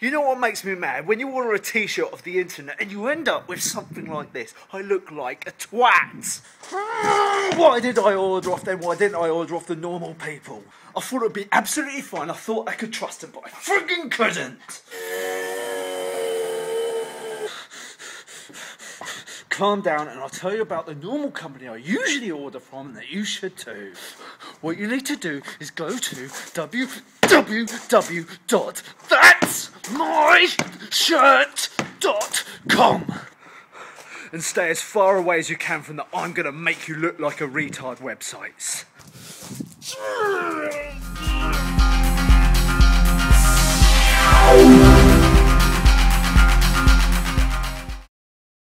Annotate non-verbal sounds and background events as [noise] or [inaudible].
You know what makes me mad? When you order a t-shirt off the internet and you end up with something like this. I look like a twat. [gasps] Why did I order off them? Why didn't I order off the normal people? I thought it'd be absolutely fine. I thought I could trust them, but I friggin' couldn't. Calm down and I'll tell you about the normal company I usually order from and that you should too. What you need to do is go to www.thatsmyshirt.com and stay as far away as you can from the I'm gonna make you look like a retard websites.